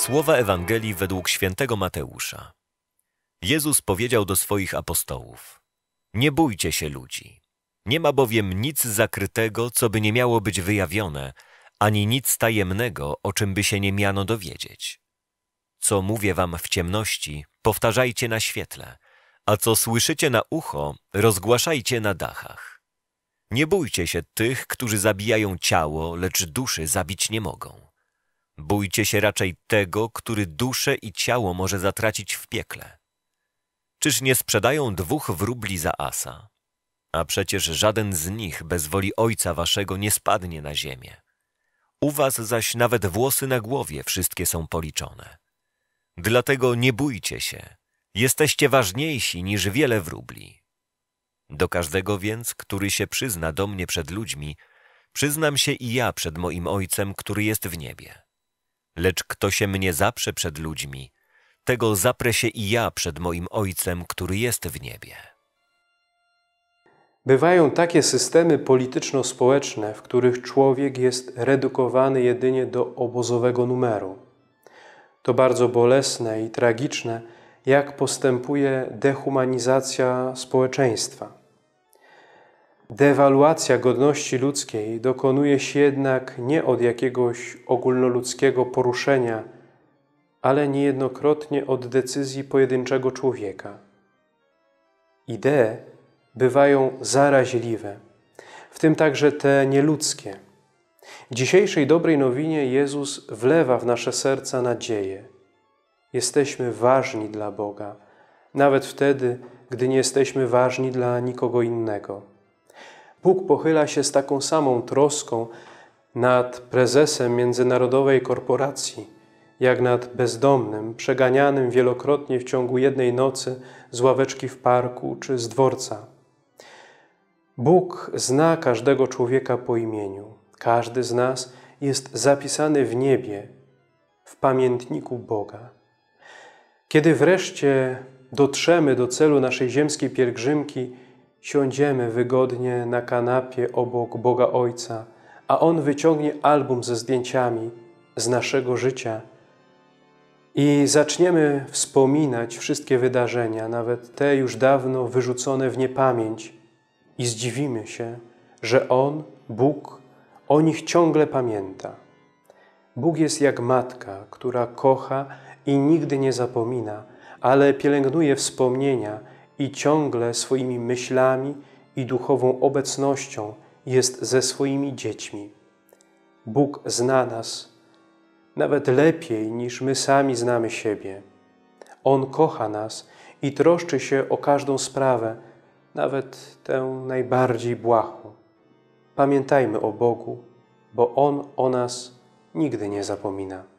Słowa Ewangelii według świętego Mateusza. Jezus powiedział do swoich apostołów: Nie bójcie się ludzi. Nie ma bowiem nic zakrytego, co by nie miało być wyjawione, ani nic tajemnego, o czym by się nie miano dowiedzieć. Co mówię wam w ciemności, powtarzajcie na świetle, a co słyszycie na ucho, rozgłaszajcie na dachach. Nie bójcie się tych, którzy zabijają ciało, lecz duszy zabić nie mogą. Bójcie się raczej tego, który duszę i ciało może zatracić w piekle. Czyż nie sprzedają dwóch wróbli za asa? A przecież żaden z nich bez woli Ojca Waszego nie spadnie na ziemię. U Was zaś nawet włosy na głowie wszystkie są policzone. Dlatego nie bójcie się, jesteście ważniejsi niż wiele wróbli. Do każdego więc, który się przyzna do mnie przed ludźmi, przyznam się i ja przed moim Ojcem, który jest w niebie. Lecz kto się mnie zaprze przed ludźmi, tego zaprę się i ja przed moim Ojcem, który jest w niebie. Bywają takie systemy polityczno-społeczne, w których człowiek jest redukowany jedynie do obozowego numeru. To bardzo bolesne i tragiczne, jak postępuje dehumanizacja społeczeństwa. Dewaluacja godności ludzkiej dokonuje się jednak nie od jakiegoś ogólnoludzkiego poruszenia, ale niejednokrotnie od decyzji pojedynczego człowieka. Idee bywają zaraźliwe, w tym także te nieludzkie. W dzisiejszej dobrej nowinie Jezus wlewa w nasze serca nadzieję. Jesteśmy ważni dla Boga, nawet wtedy, gdy nie jesteśmy ważni dla nikogo innego. Bóg pochyla się z taką samą troską nad prezesem międzynarodowej korporacji, jak nad bezdomnym, przeganianym wielokrotnie w ciągu jednej nocy z ławeczki w parku czy z dworca. Bóg zna każdego człowieka po imieniu. Każdy z nas jest zapisany w niebie, w pamiętniku Boga. Kiedy wreszcie dotrzemy do celu naszej ziemskiej pielgrzymki, siądziemy wygodnie na kanapie obok Boga Ojca, a On wyciągnie album ze zdjęciami z naszego życia i zaczniemy wspominać wszystkie wydarzenia, nawet te już dawno wyrzucone w niepamięć i zdziwimy się, że On, Bóg, o nich ciągle pamięta. Bóg jest jak matka, która kocha i nigdy nie zapomina, ale pielęgnuje wspomnienia i ciągle swoimi myślami i duchową obecnością jest ze swoimi dziećmi. Bóg zna nas nawet lepiej niż my sami znamy siebie. On kocha nas i troszczy się o każdą sprawę, nawet tę najbardziej błahą. Pamiętajmy o Bogu, bo On o nas nigdy nie zapomina.